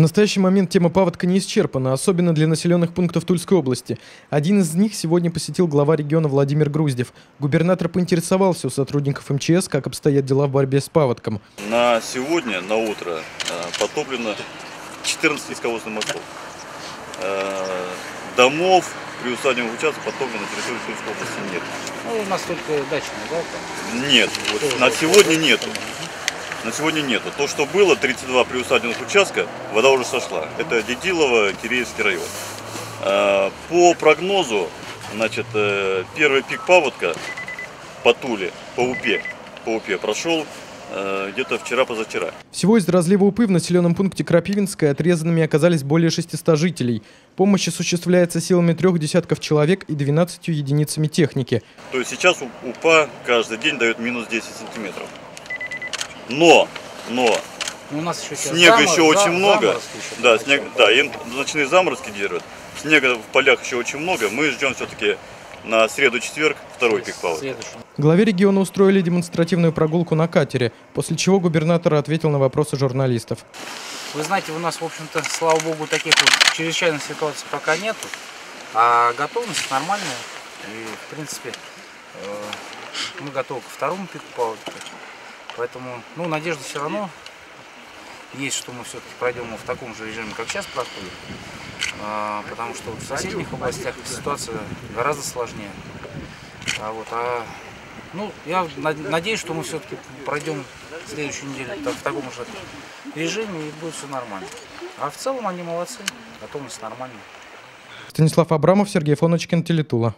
настоящий момент тема паводка не исчерпана, особенно для населенных пунктов Тульской области. Один из них сегодня посетил глава региона Владимир Груздев. Губернатор поинтересовался у сотрудников МЧС, как обстоят дела в борьбе с паводком. На сегодня, на утро, э, потоплено 14 низковозных мостов. Э, Домов, приусадебных участков потоплено на территории Тульской области нет. Ну, у нас только дачные, да? Там? Нет, вот на сегодня нету. На сегодня нету. То, что было, 32 приусадебных участка, вода уже сошла. Это Дедилово, Киреевский район. Э, По прогнозу, значит, э, первый пик паводка по Туле, по УПе, по УПе прошел э, где-то вчера-позавчера. Всего из разлива Упы в населенном пункте Крапивинская отрезанными оказались более 600 жителей. Помощь осуществляется силами трех десятков человек и 12 единицами техники. То есть сейчас УПА каждый день дает минус 10 сантиметров. Но, но, Ну, у нас еще снега замор- еще очень много. еще Да, снег, да, и ночные заморозки держат. Снега в полях еще очень много. Мы ждем все-таки на среду-четверг второй пик паводка. Следующий. Главе региона устроили демонстративную прогулку на катере, после чего губернатор ответил на вопросы журналистов. Вы знаете, у нас, в общем-то, слава богу, таких вот чрезвычайных ситуаций пока нету. А готовность нормальная. И, в принципе, э, мы готовы ко второму пику паводка. Поэтому, ну, надежда все равно есть, что мы все-таки пройдем в таком же режиме, как сейчас проходит. А, потому что в соседних областях ситуация гораздо сложнее. А вот, а, ну, я над- надеюсь, что мы все-таки пройдем следующую неделю так- в таком же режиме и будет все нормально. А в целом они молодцы, готовность нормальная. Станислав Абрамов, Сергей Фоночкин, Телетула.